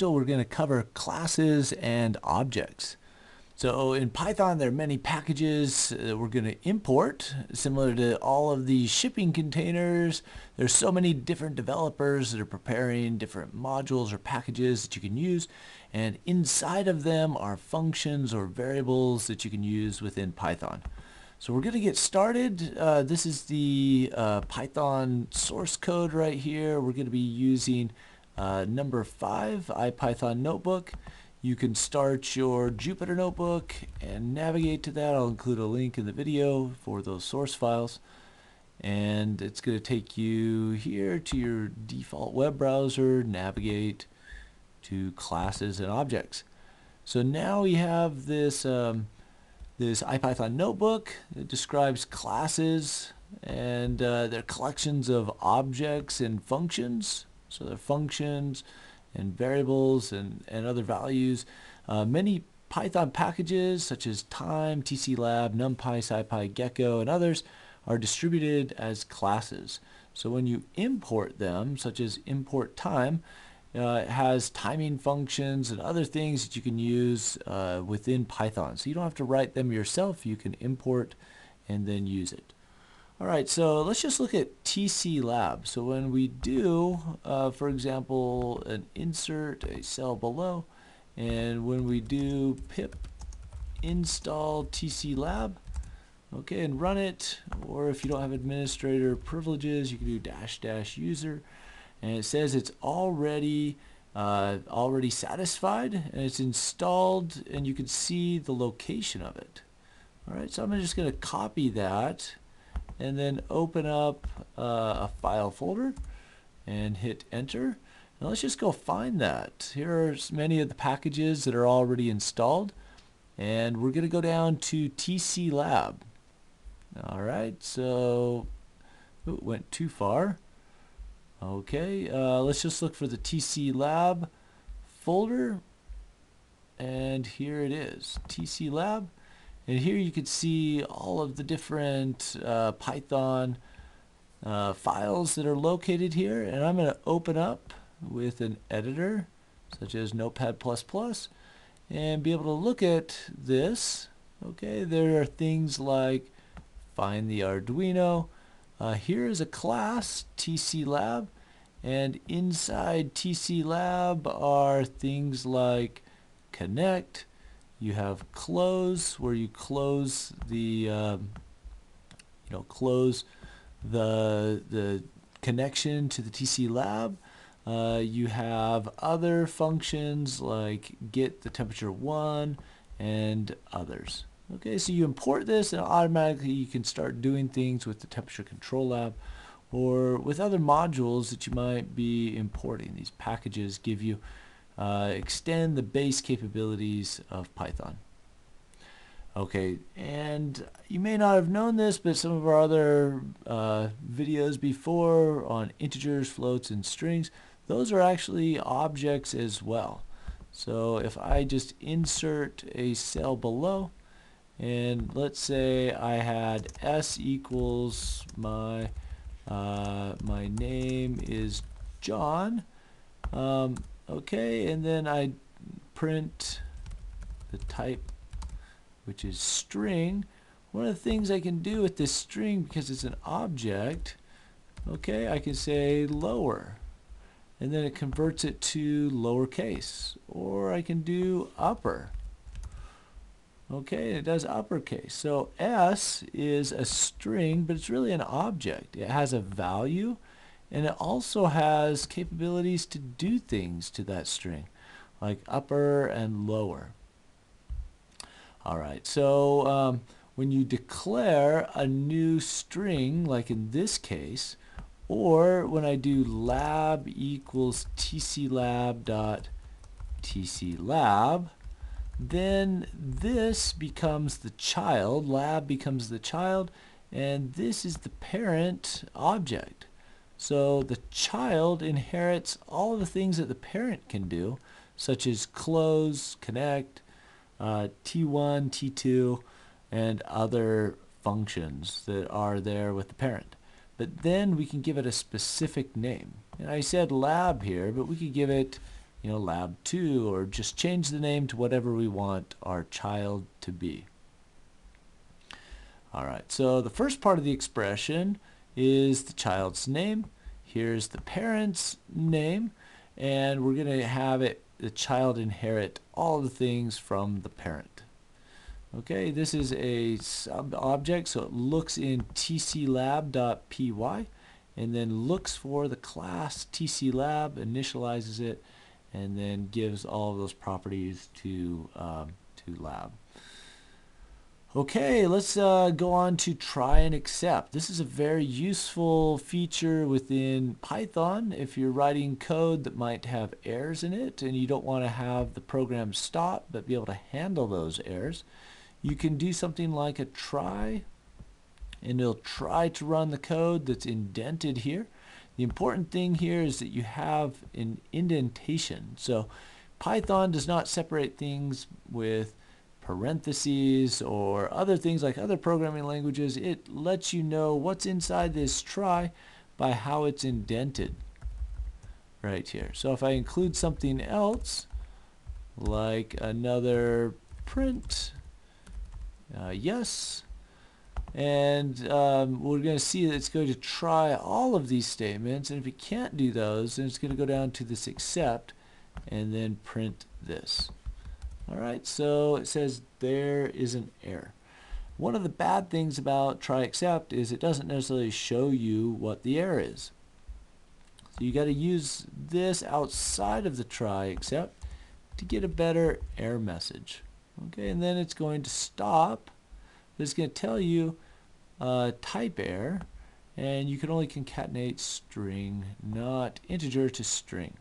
we're going to cover classes and objects. So in Python there are many packages that we're going to import similar to all of these shipping containers. There's so many different developers that are preparing different modules or packages that you can use and inside of them are functions or variables that you can use within Python. So we're going to get started. Uh, this is the uh, Python source code right here. We're going to be using uh, number five, IPython notebook. You can start your Jupyter notebook and navigate to that. I'll include a link in the video for those source files. And it's going to take you here to your default web browser, navigate to classes and objects. So now we have this, um, this IPython notebook. It describes classes and uh, they're collections of objects and functions so they're functions and variables and, and other values. Uh, many Python packages such as Time, tclab, NumPy, SciPy, Gekko, and others are distributed as classes. So when you import them, such as import time, uh, it has timing functions and other things that you can use uh, within Python. So you don't have to write them yourself. You can import and then use it. Alright, so let's just look at TC Lab. So when we do, uh, for example, an insert a cell below, and when we do pip install TC Lab, okay, and run it, or if you don't have administrator privileges, you can do dash dash user, and it says it's already uh, already satisfied, and it's installed, and you can see the location of it. Alright, so I'm just going to copy that and then open up uh, a file folder and hit enter. Now let's just go find that. Here are many of the packages that are already installed and we're going to go down to TC Lab. Alright, so ooh, it went too far. Okay, uh, let's just look for the TC Lab folder and here it is, TC Lab. And here you can see all of the different uh, Python uh, files that are located here. And I'm going to open up with an editor such as Notepad++ and be able to look at this. Okay, there are things like find the Arduino. Uh, here is a class, TC Lab, and inside TC Lab are things like connect, you have close where you close the um, you know close the the connection to the TC lab. Uh, you have other functions like get the temperature 1 and others. Okay so you import this and automatically you can start doing things with the temperature control lab or with other modules that you might be importing. These packages give you uh, extend the base capabilities of Python. Okay, and you may not have known this, but some of our other uh, videos before on integers, floats, and strings, those are actually objects as well. So if I just insert a cell below, and let's say I had s equals my uh, my name is John, um, okay and then I print the type which is string. One of the things I can do with this string because it's an object okay I can say lower and then it converts it to lowercase or I can do upper okay it does uppercase. So S is a string but it's really an object. It has a value and it also has capabilities to do things to that string like upper and lower. Alright so um, when you declare a new string like in this case or when I do lab equals tclab dot tclab then this becomes the child lab becomes the child and this is the parent object so the child inherits all of the things that the parent can do, such as close, connect, uh, T1, T2, and other functions that are there with the parent. But then we can give it a specific name. And I said lab here, but we could give it you know, lab 2 or just change the name to whatever we want our child to be. Alright, so the first part of the expression is the child's name. Here's the parent's name and we're going to have it the child inherit all the things from the parent. Okay, this is a sub object so it looks in tclab.py and then looks for the class tclab, initializes it, and then gives all those properties to, um, to lab. Okay, let's uh, go on to try and accept. This is a very useful feature within Python if you're writing code that might have errors in it and you don't want to have the program stop but be able to handle those errors. You can do something like a try and it'll try to run the code that's indented here. The important thing here is that you have an indentation. So Python does not separate things with parentheses or other things like other programming languages. It lets you know what's inside this try by how it's indented right here. So if I include something else like another print uh, yes and um, we're going to see that it's going to try all of these statements and if it can't do those then it's going to go down to this except and then print this alright so it says there is an error. One of the bad things about try except is it doesn't necessarily show you what the error is. So you got to use this outside of the try except to get a better error message. Okay and then it's going to stop it's going to tell you uh, type error and you can only concatenate string not integer to string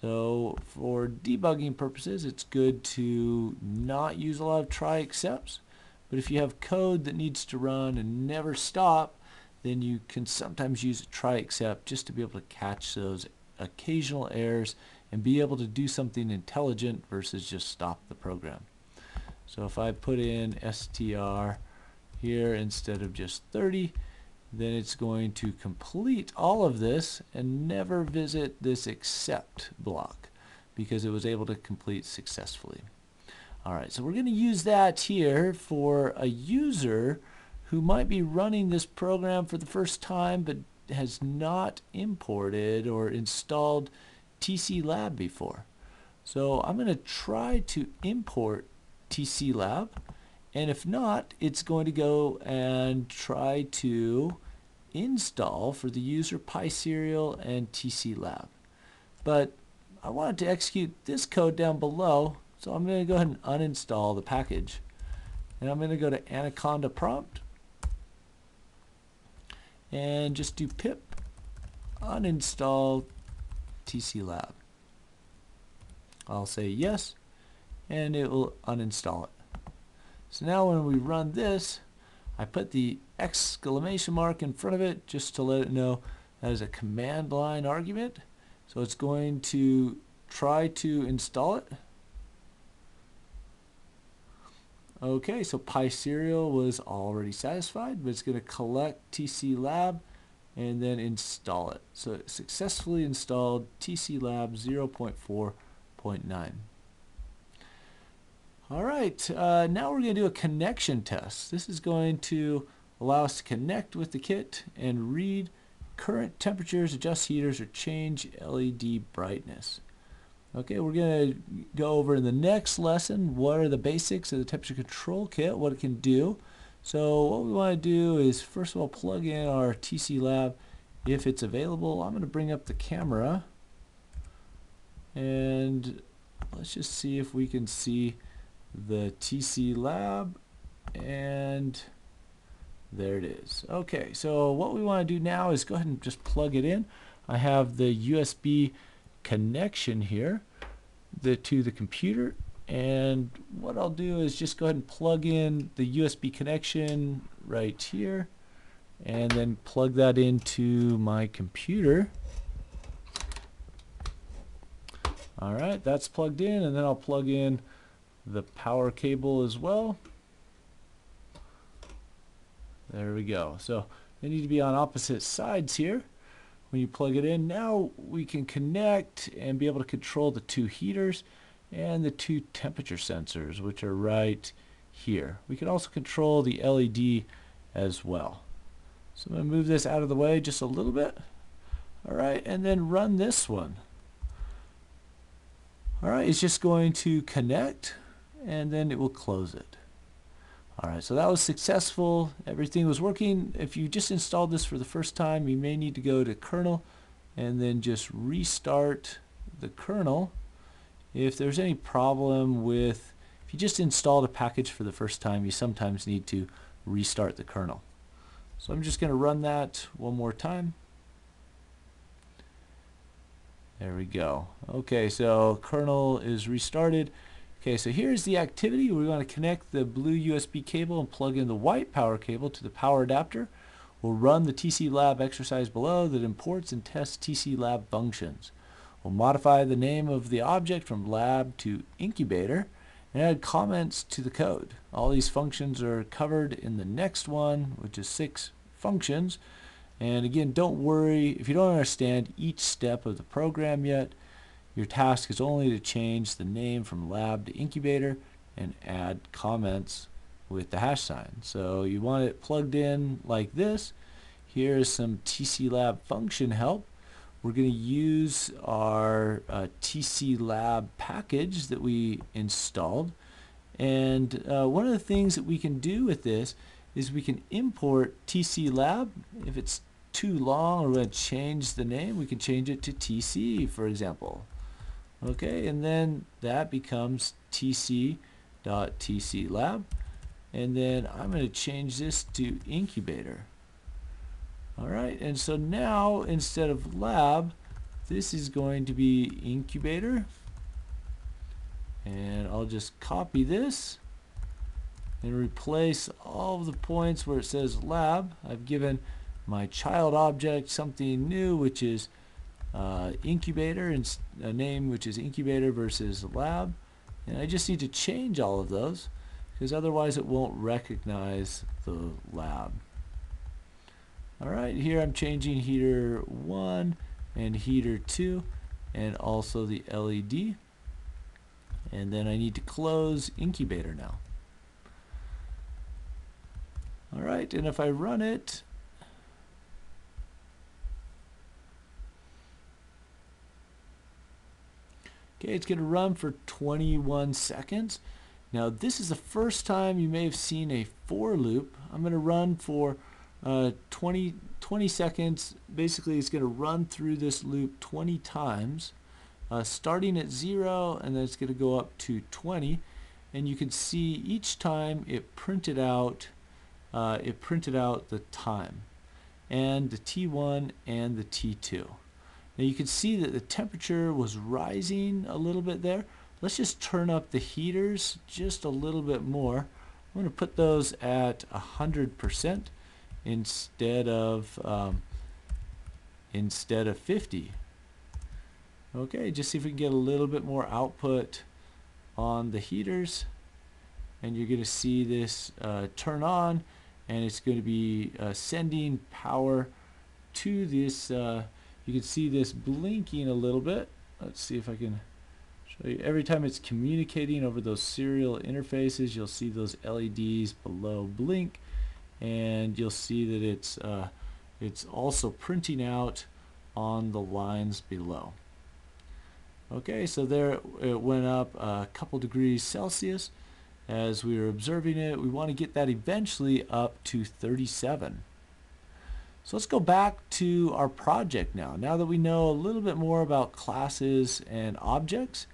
so for debugging purposes it's good to not use a lot of try excepts but if you have code that needs to run and never stop then you can sometimes use a try except just to be able to catch those occasional errors and be able to do something intelligent versus just stop the program. So if I put in str here instead of just 30, then it's going to complete all of this and never visit this except block because it was able to complete successfully. Alright, so we're going to use that here for a user who might be running this program for the first time but has not imported or installed TC Lab before. So I'm going to try to import TC Lab and if not it's going to go and try to install for the user PySerial and TC Lab. But I wanted to execute this code down below so I'm going to go ahead and uninstall the package. And I'm going to go to Anaconda prompt. And just do pip uninstall TC Lab. I'll say yes and it will uninstall it. So now when we run this, I put the exclamation mark in front of it just to let it know that is a command line argument. So it's going to try to install it. Okay, so PySerial was already satisfied, but it's going to collect TCLab and then install it. So it successfully installed TCLab 0.4.9. All right, uh, now we're going to do a connection test. This is going to allow us to connect with the kit and read current temperatures, adjust heaters, or change LED brightness. Okay, we're going to go over in the next lesson what are the basics of the temperature control kit, what it can do. So what we want to do is first of all plug in our TC Lab if it's available. I'm going to bring up the camera and let's just see if we can see the TC lab and there it is. Okay, so what we want to do now is go ahead and just plug it in. I have the USB connection here the, to the computer and what I'll do is just go ahead and plug in the USB connection right here and then plug that into my computer. Alright, that's plugged in and then I'll plug in the power cable as well. There we go. So they need to be on opposite sides here. when you plug it in. Now we can connect and be able to control the two heaters and the two temperature sensors, which are right here. We can also control the LED as well. So I'm going to move this out of the way just a little bit. All right, and then run this one. All right, it's just going to connect and then it will close it. All right, so that was successful. Everything was working. If you just installed this for the first time, you may need to go to kernel and then just restart the kernel. If there's any problem with, if you just installed a package for the first time, you sometimes need to restart the kernel. So I'm just going to run that one more time. There we go. Okay, so kernel is restarted. Okay, so here's the activity. We're going to connect the blue USB cable and plug in the white power cable to the power adapter. We'll run the TC Lab exercise below that imports and tests TC Lab functions. We'll modify the name of the object from lab to incubator and add comments to the code. All these functions are covered in the next one, which is six functions. And again, don't worry if you don't understand each step of the program yet. Your task is only to change the name from lab to incubator and add comments with the hash sign. So you want it plugged in like this. Here's some TC Lab function help. We're going to use our uh, TC Lab package that we installed. And uh, one of the things that we can do with this is we can import TC Lab. If it's too long or we're going to change the name, we can change it to TC, for example. Okay, and then that becomes tc.tclab. And then I'm going to change this to incubator. Alright, and so now instead of lab, this is going to be incubator. And I'll just copy this and replace all of the points where it says lab. I've given my child object something new, which is uh, incubator and a name which is incubator versus lab. And I just need to change all of those because otherwise it won't recognize the lab. Alright here I'm changing heater 1 and heater 2 and also the LED and then I need to close incubator now. Alright and if I run it Okay, it's going to run for 21 seconds. Now this is the first time you may have seen a for loop. I'm going to run for uh, 20, 20 seconds. Basically it's going to run through this loop 20 times uh, starting at 0 and then it's going to go up to 20 and you can see each time it printed out uh, it printed out the time and the T1 and the T2. Now you can see that the temperature was rising a little bit there. Let's just turn up the heaters just a little bit more. I'm going to put those at 100% instead of um, instead of 50. Okay, just see if we can get a little bit more output on the heaters and you're going to see this uh, turn on and it's going to be uh, sending power to this uh, you can see this blinking a little bit. Let's see if I can show you. Every time it's communicating over those serial interfaces, you'll see those LEDs below blink, and you'll see that it's uh, it's also printing out on the lines below. Okay, so there it went up a couple degrees Celsius as we were observing it. We want to get that eventually up to 37. So let's go back to our project now. Now that we know a little bit more about classes and objects,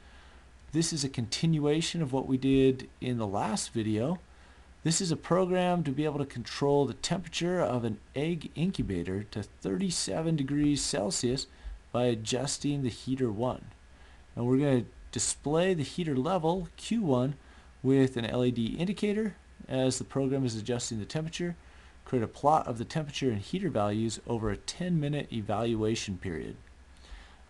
this is a continuation of what we did in the last video. This is a program to be able to control the temperature of an egg incubator to 37 degrees Celsius by adjusting the heater 1. And we're going to display the heater level, Q1, with an LED indicator as the program is adjusting the temperature create a plot of the temperature and heater values over a 10 minute evaluation period.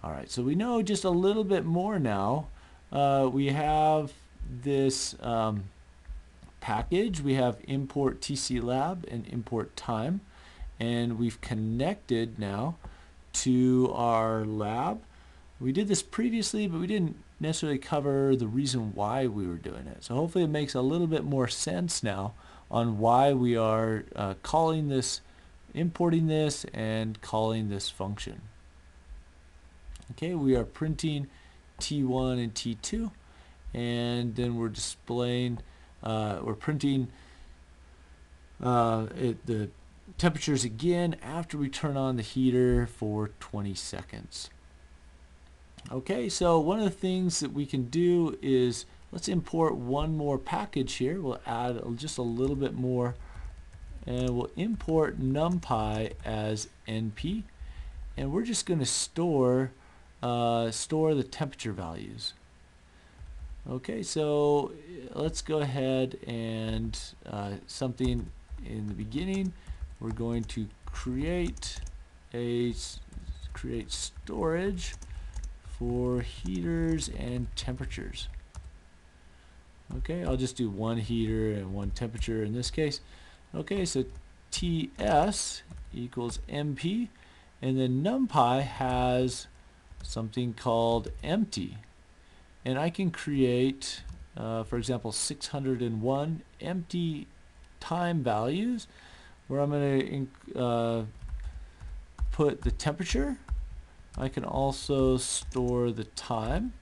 Alright, so we know just a little bit more now. Uh, we have this um, package, we have import TC lab and import time and we've connected now to our lab. We did this previously, but we didn't necessarily cover the reason why we were doing it. So hopefully it makes a little bit more sense now on why we are uh, calling this, importing this, and calling this function. Okay, we are printing T1 and T2, and then we're displaying, uh, we're printing uh, it, the temperatures again after we turn on the heater for 20 seconds. Okay, so one of the things that we can do is let's import one more package here. We'll add just a little bit more and we'll import numpy as np and we're just going to store uh, store the temperature values. Okay, so let's go ahead and uh, something in the beginning we're going to create a create storage for heaters and temperatures. Okay, I'll just do one heater and one temperature in this case. Okay, so TS equals np, and then NumPy has something called empty. And I can create, uh, for example, 601 empty time values where I'm going to uh, put the temperature. I can also store the time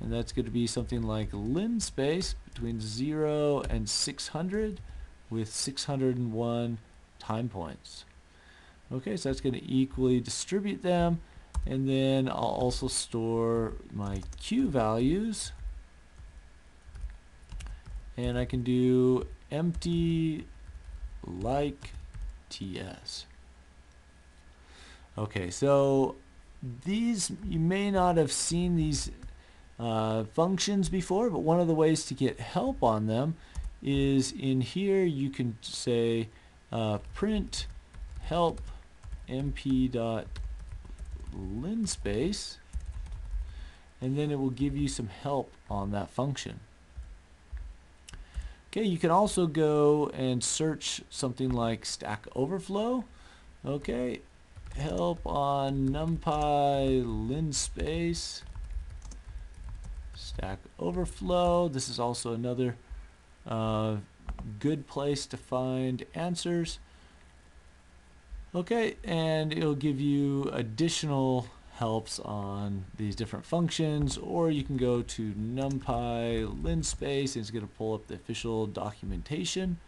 and that's going to be something like linspace between 0 and 600 with 601 time points. Okay, so that's going to equally distribute them and then I'll also store my Q values and I can do empty like TS. Okay, so these, you may not have seen these uh, functions before, but one of the ways to get help on them is in here you can say uh, print help np dot linspace and then it will give you some help on that function. Okay, you can also go and search something like Stack Overflow. Okay, help on NumPy linspace. Stack Overflow. This is also another uh, good place to find answers. Okay, and it'll give you additional helps on these different functions or you can go to numpy linspace and it's going to pull up the official documentation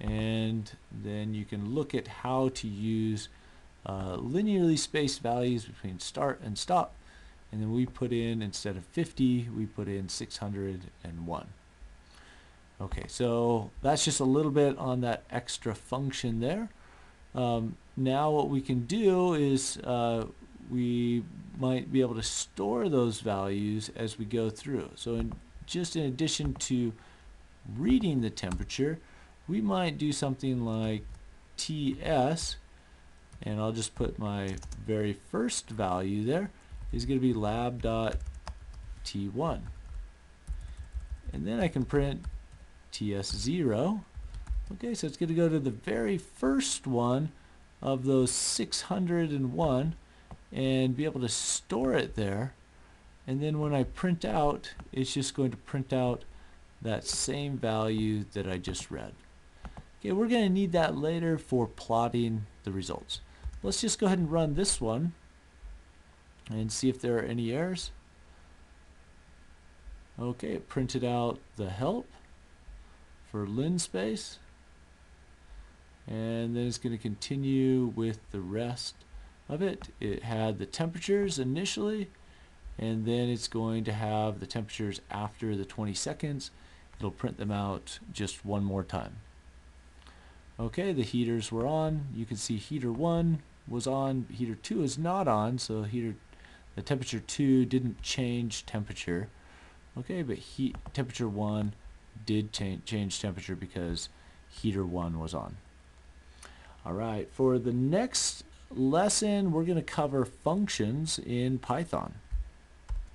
and then you can look at how to use uh, linearly spaced values between start and stop and then we put in instead of 50 we put in 601 okay so that's just a little bit on that extra function there. Um, now what we can do is uh, we might be able to store those values as we go through. So in, just in addition to reading the temperature, we might do something like TS, and I'll just put my very first value there, is going to be lab.t1. And then I can print TS0. Okay, so it's going to go to the very first one of those 601 and be able to store it there and then when I print out it's just going to print out that same value that I just read. Okay, we're going to need that later for plotting the results. Let's just go ahead and run this one and see if there are any errors. Okay, it printed out the help for linspace and then it's going to continue with the rest of it. It had the temperatures initially and then it's going to have the temperatures after the 20 seconds. It'll print them out just one more time. Okay, the heaters were on. You can see heater 1 was on, heater 2 is not on, so heater the temperature 2 didn't change temperature. Okay, but heat temperature 1 did change temperature because heater 1 was on. Alright, for the next lesson, we're going to cover functions in Python.